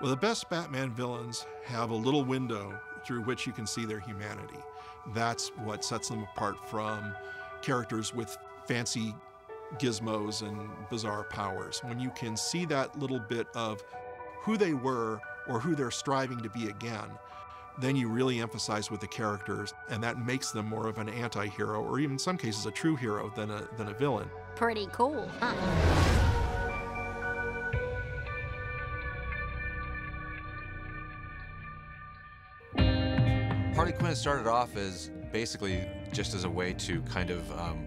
Well, the best Batman villains have a little window through which you can see their humanity. That's what sets them apart from characters with fancy gizmos and bizarre powers. When you can see that little bit of who they were or who they're striving to be again, then you really emphasize with the characters, and that makes them more of an anti hero, or even in some cases, a true hero than a, than a villain. Pretty cool, huh? Quinn started off as basically just as a way to kind of um,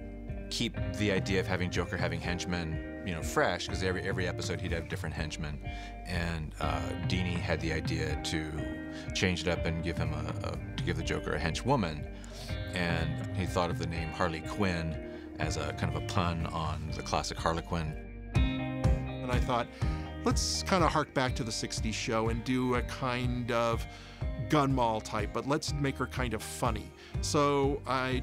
keep the idea of having Joker having henchmen, you know, fresh because every every episode he'd have different henchmen, and uh, Dini had the idea to change it up and give him a, a to give the Joker a henchwoman, and he thought of the name Harley Quinn as a kind of a pun on the classic Harlequin. And I thought, let's kind of hark back to the 60s show and do a kind of gun moll type, but let's make her kind of funny. So I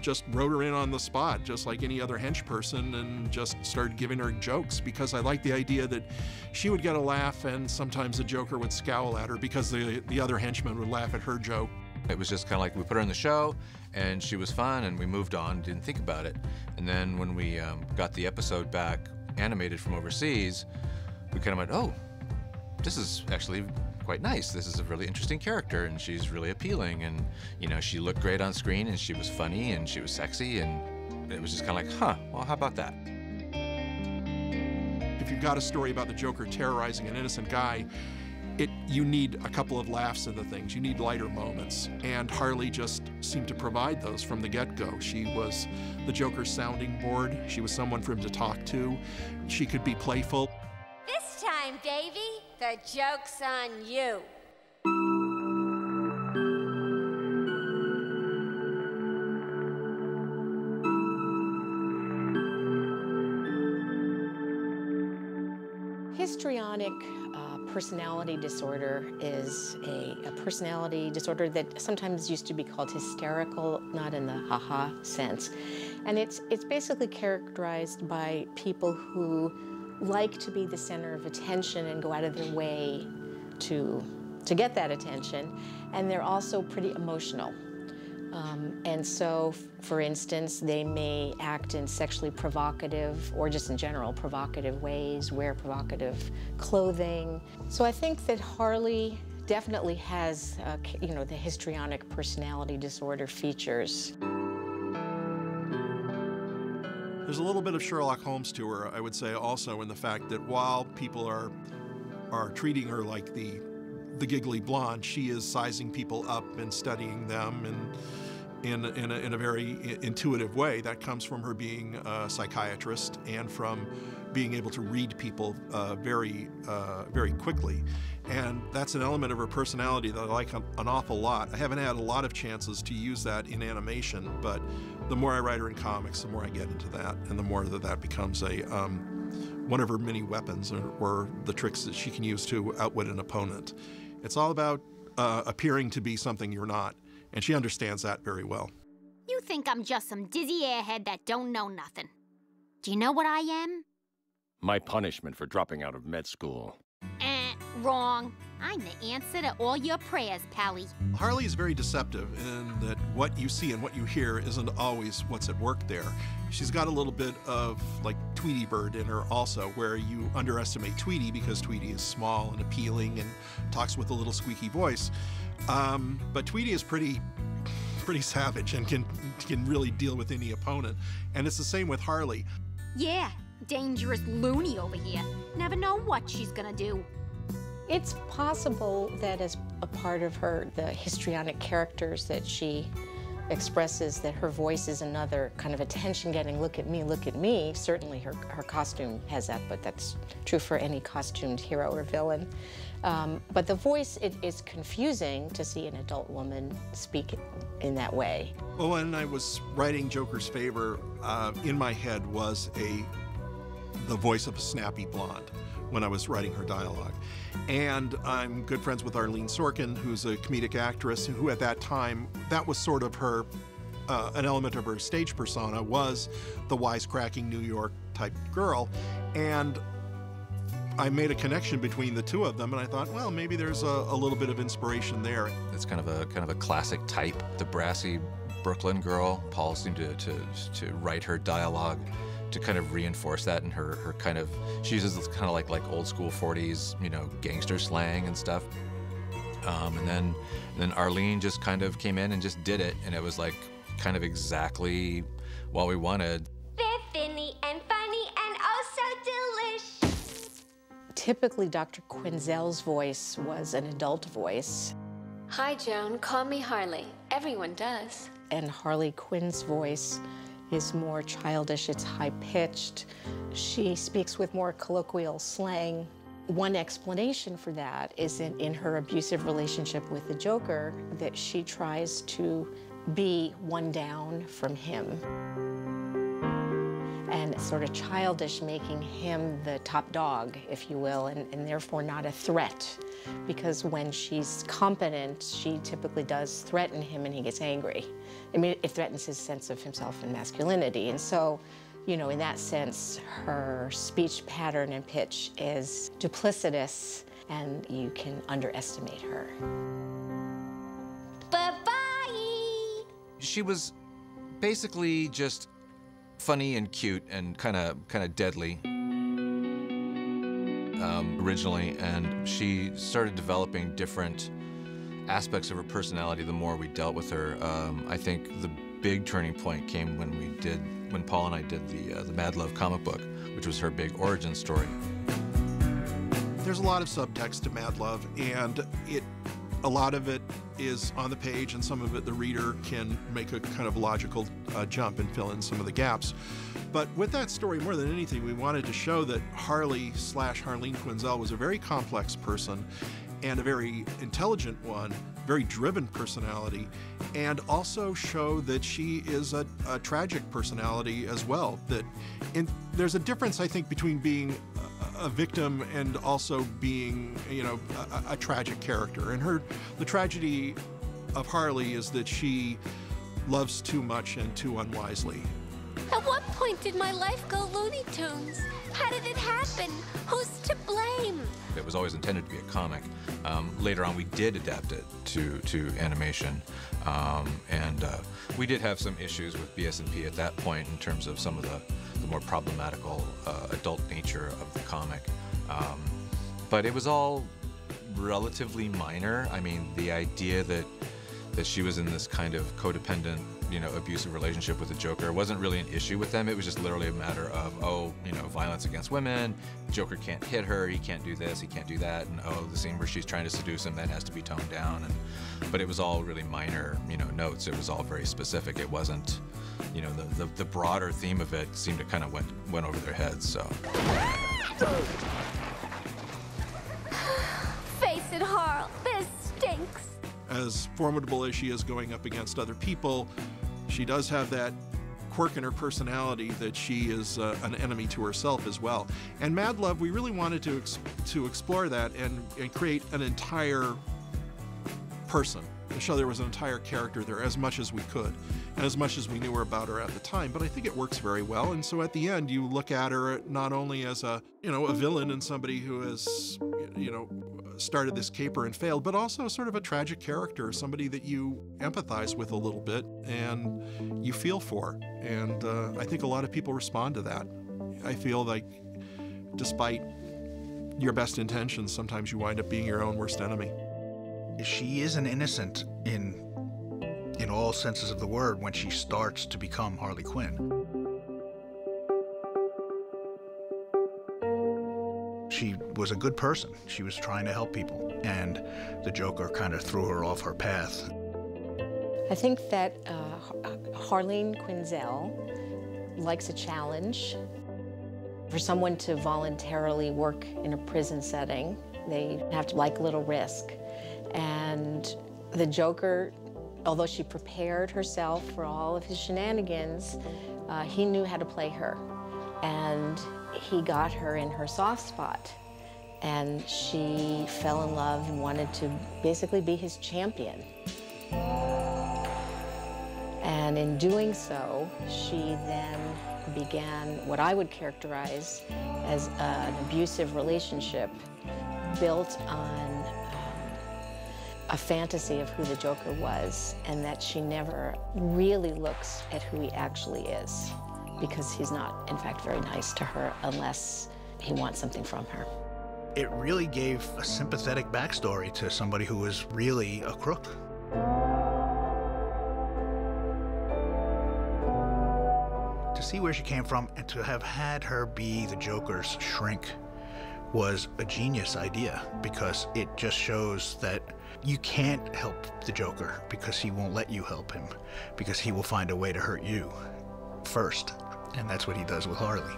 just wrote her in on the spot, just like any other hench person, and just started giving her jokes because I liked the idea that she would get a laugh and sometimes the Joker would scowl at her because the, the other henchman would laugh at her joke. It was just kind of like we put her in the show, and she was fun, and we moved on, didn't think about it. And then when we um, got the episode back animated from overseas, we kind of went, oh, this is actually quite nice. This is a really interesting character, and she's really appealing. And you know, she looked great on screen, and she was funny, and she was sexy, and it was just kind of like, huh, well, how about that? If you've got a story about the Joker terrorizing an innocent guy, it you need a couple of laughs in the things. You need lighter moments, and Harley just seemed to provide those from the get-go. She was the Joker's sounding board. She was someone for him to talk to. She could be playful. Time, Davy, the joke's on you. Histrionic uh, personality disorder is a, a personality disorder that sometimes used to be called hysterical, not in the haha sense. And it's, it's basically characterized by people who like to be the center of attention and go out of their way to, to get that attention. And they're also pretty emotional. Um, and so, for instance, they may act in sexually provocative or just in general provocative ways, wear provocative clothing. So I think that Harley definitely has, uh, you know, the histrionic personality disorder features. There's a little bit of Sherlock Holmes to her, I would say, also in the fact that while people are are treating her like the the giggly blonde, she is sizing people up and studying them and in, in, a, in a very intuitive way. That comes from her being a psychiatrist and from being able to read people uh, very, uh, very quickly. And that's an element of her personality that I like an, awful lot. I haven't had a lot of chances to use that in animation, but the more I write her in comics, the more I get into that, and the more that that becomes a um, one of her many weapons or, or the tricks that she can use to outwit an opponent. It's all about uh, appearing to be something you're not, and she understands that very well. You think I'm just some dizzy airhead that don't know nothing. Do you know what I am? My punishment for dropping out of med school. Eh, wrong. I'm the answer to all your prayers, Pally. Harley is very deceptive in that what you see and what you hear isn't always what's at work there. She's got a little bit of like Tweety Bird in her also, where you underestimate Tweety because Tweety is small and appealing and talks with a little squeaky voice. Um, but Tweety is pretty pretty savage and can can really deal with any opponent. And it's the same with Harley. Yeah, dangerous loony over here. Never know what she's gonna do. It's possible that as a part of her, the histrionic characters that she expresses, that her voice is another kind of attention-getting, look at me, look at me. Certainly her, her costume has that, but that's true for any costumed hero or villain. Um, but the voice, it is confusing to see an adult woman speak in that way. Well, when I was writing Joker's favor, uh, in my head was a the voice of a snappy blonde when I was writing her dialogue. And I'm good friends with Arlene Sorkin, who's a comedic actress, who at that time, that was sort of her, uh, an element of her stage persona was the wisecracking New York type girl. And I made a connection between the two of them, and I thought, well, maybe there's a, a little bit of inspiration there. It's kind of a kind of a classic type, the brassy Brooklyn girl. Paul seemed to, to, to write her dialogue to kind of reinforce that in her, her kind of, she uses this kind of like, like old school 40s, you know, gangster slang and stuff. Um, and then, then Arlene just kind of came in and just did it. And it was like kind of exactly what we wanted. They're finny and funny and oh so delish. Typically, Dr. Quinzel's voice was an adult voice, Hi, Joan. Call me Harley. Everyone does. and Harley Quinn's voice is more childish, it's high pitched. She speaks with more colloquial slang. One explanation for that is in, in her abusive relationship with the Joker, that she tries to be one down from him. And it's sort of childish, making him the top dog, if you will, and, and therefore not a threat. Because when she's competent, she typically does threaten him and he gets angry. I mean, it threatens his sense of himself and masculinity. And so, you know, in that sense, her speech pattern and pitch is duplicitous, and you can underestimate her. Bye bye. She was basically just funny and cute and kind of kind of deadly um, originally, and she started developing different aspects of her personality the more we dealt with her. Um, I think the big turning point came when we did when Paul and I did the uh, the Mad Love comic book, which was her big origin story. There's a lot of subtext to Mad Love, and it a lot of it is on the page, and some of it the reader can make a kind of logical uh, jump and fill in some of the gaps. But with that story, more than anything, we wanted to show that Harley slash Harleen Quinzel was a very complex person and a very intelligent one, very driven personality, and also show that she is a, a tragic personality as well. That there's a difference, I think, between being a, victim and also being, you know, a, a tragic character. And her, the tragedy of Harley is that she loves too much and too unwisely. At what point did my life go Looney Tunes? How did it happen? Who's to was always intended to be a comic. Um, later on, we did adapt it to to animation, um, and uh, we did have some issues with BS&P at that point in terms of some of the, the more problematical uh, adult nature of the comic. Um, but it was all relatively minor. I mean, the idea that that she was in this kind of codependent, you know, abusive relationship with the Joker It wasn't really an issue with them. It was just literally a matter of, oh, you know, violence against women. Joker can't hit her. He can't do this. He can't do that. And oh, the scene where she's trying to seduce him that has to be toned down. And but it was all really minor, you know, notes. It was all very specific. It wasn't, you know, the the, the broader theme of it seemed to kind of went went over their heads. So. Face it, Harl. This stinks. as formidable as she is going up against other people, she does have that quirk in her personality that she is uh, an enemy to herself as well. And Mad Love, we really wanted to ex- to explore that and, and create an entire person to show there was an entire character there as much as we could and as much as we knew her about her at the time but i think it works very well and so at the end you look at her not only as a you know a villain and somebody who has you know started this caper and failed but also sort of a tragic character somebody that you empathize with a little bit and you feel for. And uh, i think a lot of people respond to that. I feel like despite your best intentions sometimes you wind up being your own worst enemy. She is an innocent in in all senses of the word when she starts to become Harley Quinn. She was a good person. She was trying to help people, and the Joker kind of threw her off her path. I think that uh, Har- Harleen Quinzel likes a challenge. For someone to voluntarily work in a prison setting, they have to like little risk. And the Joker, although she prepared herself for all of his shenanigans, uh, he knew how to play her. And he got her in her soft spot. And she fell in love and wanted to basically be his champion. And in doing so, she then began what I would characterize as an abusive relationship built on um, a fantasy of who the Joker was, and that she never really looks at who he actually is, because he's not, in fact, very nice to her unless he wants something from her. It really gave a sympathetic backstory to somebody who was really a crook. To see where she came from and to have had her be the Joker's shrink was a genius idea because it just shows that you can't help the Joker because he won't let you help him because he will find a way to hurt you first. And that's what he does with Harley.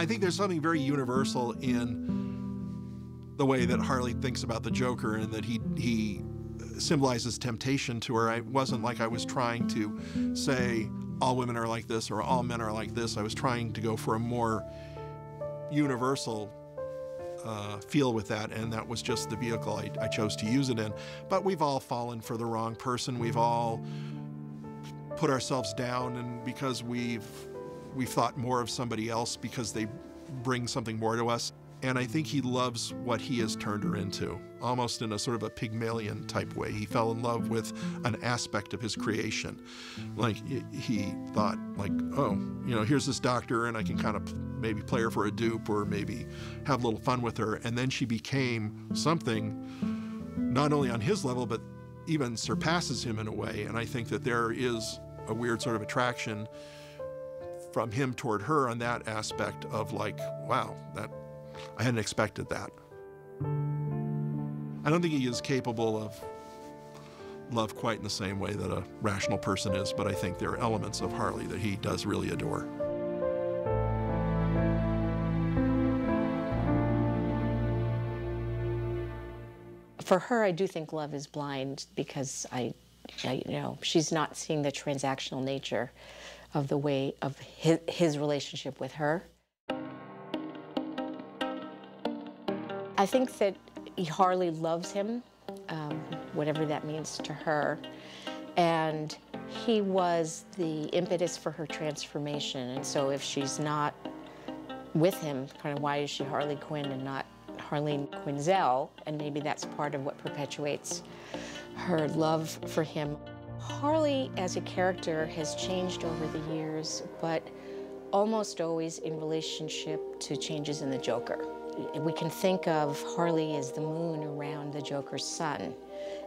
I think there's something very universal in the way that Harley thinks about the Joker and that he he symbolizes temptation to her. I wasn't like I was trying to say all women are like this or all men are like this. I was trying to go for a more universal uh, feel with that, and that was just the vehicle I, I chose to use it in. But we've all fallen for the wrong person. We've all put ourselves down, and because we've we've thought more of somebody else because they bring something more to us. And I think he loves what he has turned her into, almost in a sort of a Pygmalion type way. He fell in love with an aspect of his creation. Like he thought, like, oh, you know, here's this doctor, and I can kind of maybe play her for a dupe or maybe have a little fun with her. And then she became something not only on his level, but even surpasses him in a way. And I think that there is a weird sort of attraction from him toward her on that aspect of like, wow, that I hadn't expected that. I don't think he is capable of love quite in the same way that a rational person is, but I think there are elements of Harley that he does really adore. For her, I do think love is blind because I, I you know, she's not seeing the transactional nature of the way of his, his relationship with her. I think that Harley loves him, um, whatever that means to her, and he was the impetus for her transformation. And so if she's not with him, kind of why is she Harley Quinn and not Harleen Quinzel? And maybe that's part of what perpetuates her love for him. Harley as a character has changed over the years, but almost always in relationship to changes in the Joker. We can think of Harley as the moon around the Joker's sun.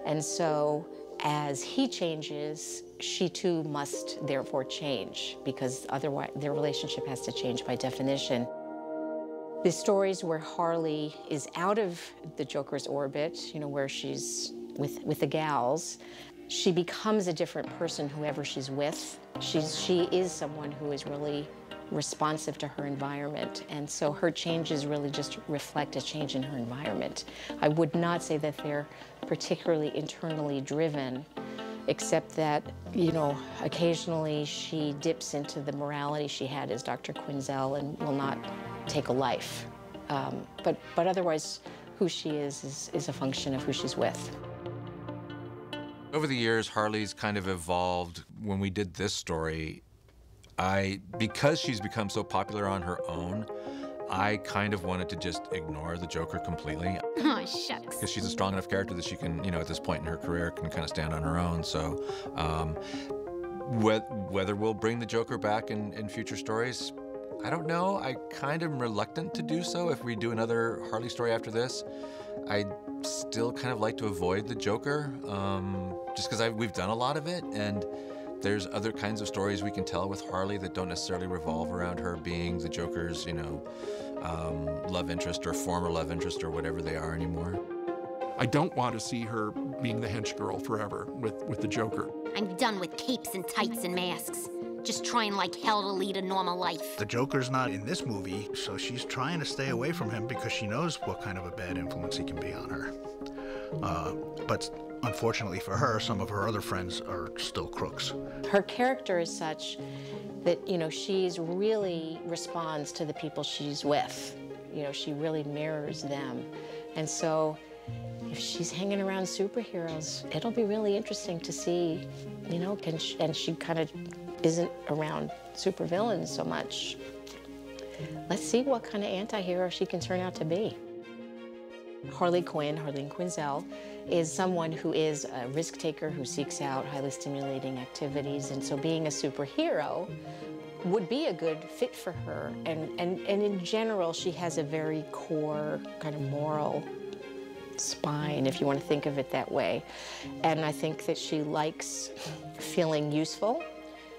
And so as he changes, she too must therefore change because otherwise their relationship has to change by definition. The stories where Harley is out of the Joker's orbit, you know, where she's with, with the gals, she becomes a different person whoever she's with. She's, she is someone who is really responsive to her environment. And so her changes really just reflect a change in her environment. I would not say that they're particularly internally driven, except that, you know, occasionally she dips into the morality she had as Dr. Quinzel and will not take a life. Um, but, but otherwise, who she is, is is a function of who she's with. Over the years, Harley's kind of evolved. When we did this story, I because she's become so popular on her own, I kind of wanted to just ignore the Joker completely. Oh, shucks. Because she's a strong enough character that she can, you know, at this point in her career, can kind of stand on her own. So, um, whether we'll bring the Joker back in, in future stories, I don't know. I kind of am reluctant to do so if we do another Harley story after this. I still kind of like to avoid the Joker, um, just because we've done a lot of it, and there's other kinds of stories we can tell with Harley that don't necessarily revolve around her being the Joker's, you know, um, love interest or former love interest or whatever they are anymore. I don't want to see her being the hench girl forever with, with the Joker. I'm done with capes and tights and masks. Just trying like hell to lead a normal life. The Joker's not in this movie, so she's trying to stay away from him because she knows what kind of a bad influence he can be on her. Uh, but unfortunately for her, some of her other friends are still crooks. Her character is such that, you know, she's really responds to the people she's with. You know, she really mirrors them. And so if she's hanging around superheroes, it'll be really interesting to see, you know, can she, and she kind of isn't around supervillains so much. Let's see what kind of anti-hero she can turn out to be. Harley Quinn, Harleen Quinzel, is someone who is a risk taker who seeks out highly stimulating activities. And so being a superhero would be a good fit for her. And, and, and in general, she has a very core kind of moral spine, if you want to think of it that way. And I think that she likes feeling useful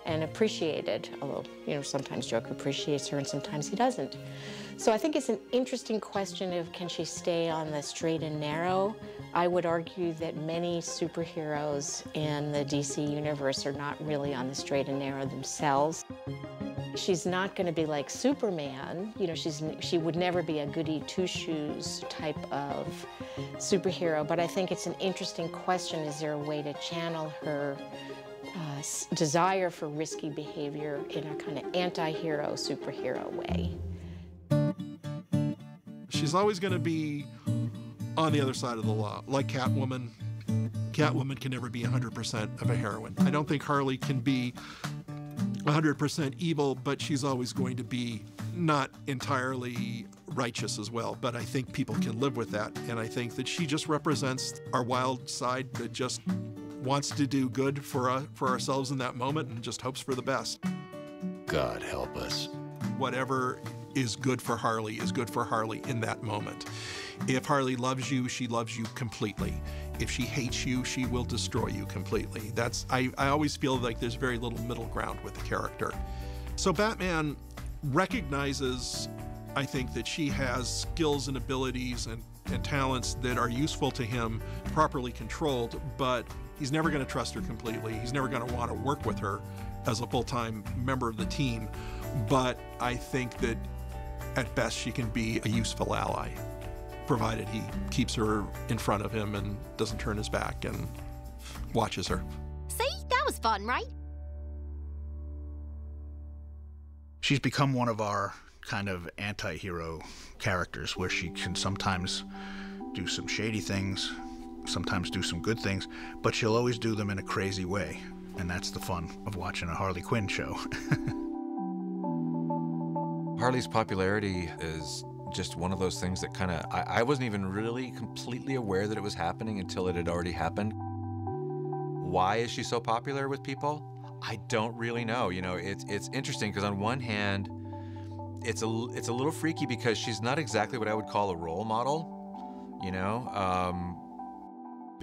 and appreciated, although, you know, sometimes Joker appreciates her and sometimes he doesn't. So I think it's an interesting question of can she stay on the straight and narrow? I would argue that many superheroes in the DC universe are not really on the straight and narrow themselves. She's not going to be like Superman. You know, she's she would never be a goody two shoes type of superhero. But I think it's an interesting question: Is there a way to channel her uh, desire for risky behavior in a kind of anti-hero superhero way? She's always going to be on the other side of the law, like Catwoman. Catwoman can never be 100% of a heroine. I don't think Harley can be 100% evil, but she's always going to be not entirely righteous as well. But I think people can live with that. And I think that she just represents our wild side that just wants to do good for, uh, for ourselves in that moment and just hopes for the best. God help us. Whatever is good for Harley is good for Harley in that moment. If Harley loves you, she loves you completely. If she hates you, she will destroy you completely. That's I, I always feel like there's very little middle ground with the character. So Batman recognizes, I think, that she has skills and abilities and, and talents that are useful to him, properly controlled, but he's never going to trust her completely. He's never going to want to work with her as a full-time member of the team. But I think that at best she can be a useful ally provided he keeps her in front of him and doesn't turn his back and watches her. See? That was fun, right? She's become one of our kind of anti hero characters where she can sometimes do some shady things, sometimes do some good things, but she'll always do them in a crazy way. And that's the fun of watching a Harley Quinn show. Harley's popularity is just one of those things that kind of I, I, wasn't even really completely aware that it was happening until it had already happened. Why is she so popular with people? I don't really know. You know, it's it's interesting because on one hand, it's a it's a little freaky because she's not exactly what I would call a role model. You know, um,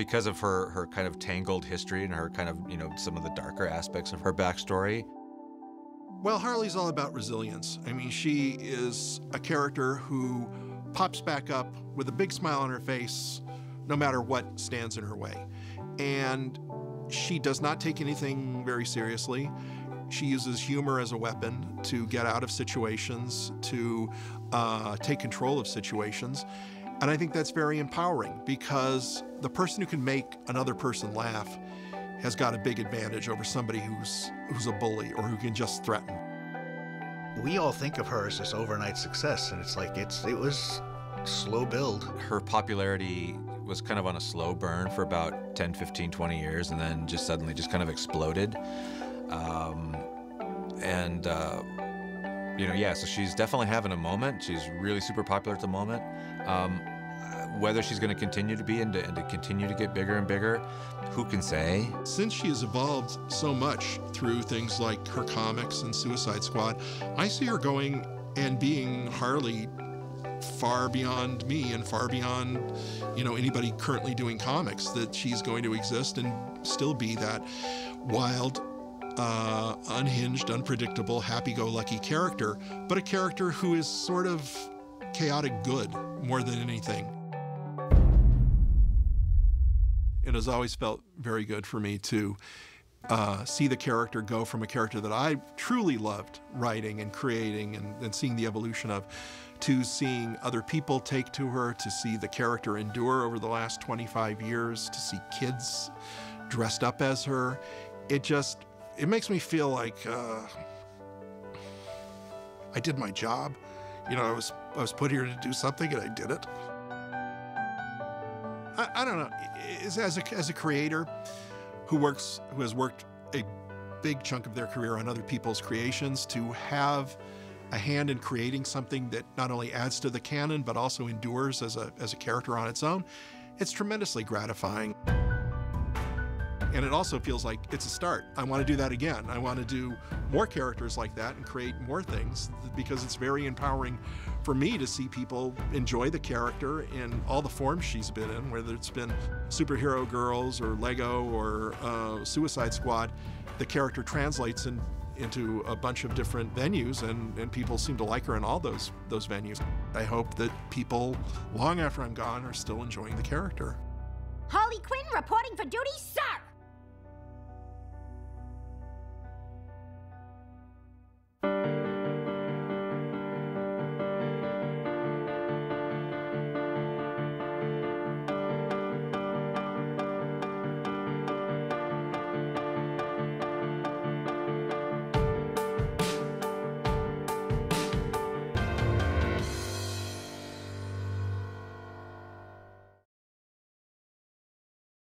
because of her her kind of tangled history and her kind of you know some of the darker aspects of her backstory. Well, Harley's all about resilience. I mean, she is a character who pops back up with a big smile on her face no matter what stands in her way. And she does not take anything very seriously. She uses humor as a weapon to get out of situations, to uh, take control of situations. And I think that's very empowering because the person who can make another person laugh has got a big advantage over somebody who's who's a bully or who can just threaten. We all think of her as this overnight success, and it's like it's it was slow build. Her popularity was kind of on a slow burn for about 10, 15, 20 years, and then just suddenly just kind of exploded. Um, and uh, you know, yeah, so she's definitely having a moment. She's really super popular at the moment. Um, whether she's going to continue to be and to, and to continue to get bigger and bigger, who can say? Since she has evolved so much through things like her comics and Suicide Squad, I see her going and being Harley far beyond me and far beyond you know anybody currently doing comics that she's going to exist and still be that wild uh, unhinged unpredictable happy-go-lucky character but a character who is sort of chaotic good more than anything it has always felt very good for me to uh, see the character go from a character that I truly loved writing and creating and, and seeing the evolution of to seeing other people take to her, to see the character endure over the last 25 years, to see kids dressed up as her. It just, it makes me feel like uh, I did my job. you know, I was I was put here to do something and I did it. I, I don't know. As, a as a creator who works who has worked a big chunk of their career on other people's creations, to have a hand in creating something that not only adds to the canon but also endures as a as a character on its own, it's tremendously gratifying. And it also feels like it's a start. I want to do that again. I want to do more characters like that and create more things because it's very empowering for me to see people enjoy the character in all the forms she's been in, whether it's been Superhero Girls or Lego or uh, Suicide Squad. The character translates in, into a bunch of different venues, and, and people seem to like her in all those those venues. I hope that people, long after I'm gone, are still enjoying the character. Harley Quinn reporting for duty, sir!